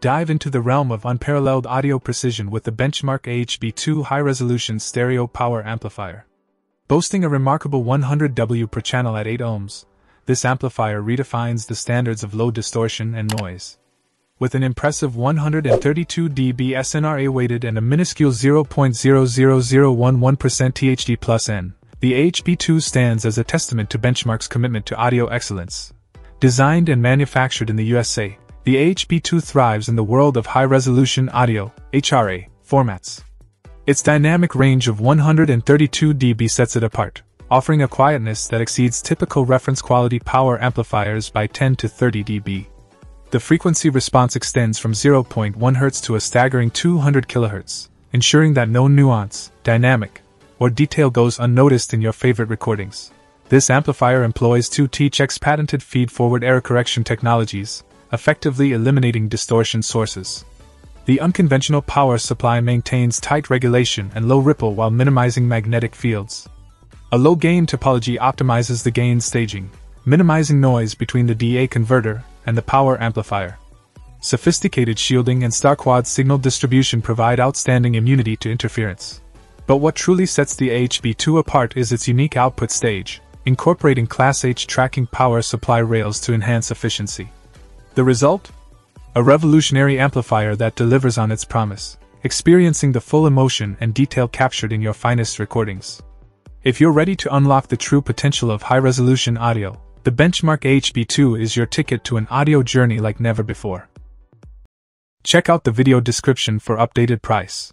Dive into the realm of unparalleled audio precision with the Benchmark AHB2 high resolution stereo power amplifier. Boasting a remarkable 100W per channel at 8 ohms, this amplifier redefines the standards of low distortion and noise. With an impressive 132 dB SNRA weighted and a minuscule 0.00011% THD plus N, the AHB2 stands as a testament to Benchmark's commitment to audio excellence. Designed and manufactured in the USA, the AHB2 thrives in the world of high resolution audio HRA, formats. Its dynamic range of 132 dB sets it apart, offering a quietness that exceeds typical reference quality power amplifiers by 10 to 30 dB. The frequency response extends from 0.1 Hz to a staggering 200 kHz, ensuring that no nuance, dynamic, or detail goes unnoticed in your favorite recordings. This amplifier employs 2THX patented feed forward error correction technologies, effectively eliminating distortion sources. The unconventional power supply maintains tight regulation and low ripple while minimizing magnetic fields. A low gain topology optimizes the gain staging, minimizing noise between the DA converter and the power amplifier. Sophisticated shielding and star quad signal distribution provide outstanding immunity to interference. But what truly sets the AHB2 apart is its unique output stage, incorporating Class H tracking power supply rails to enhance efficiency. The result? A revolutionary amplifier that delivers on its promise, experiencing the full emotion and detail captured in your finest recordings. If you're ready to unlock the true potential of high resolution audio, the Benchmark AHB2 is your ticket to an audio journey like never before. Check out the video description for updated price.